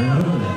Amém.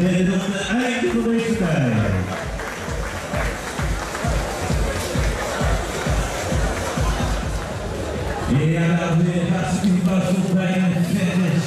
Van de tweede ronde, einde van deze tijd. Ja, dames en heren,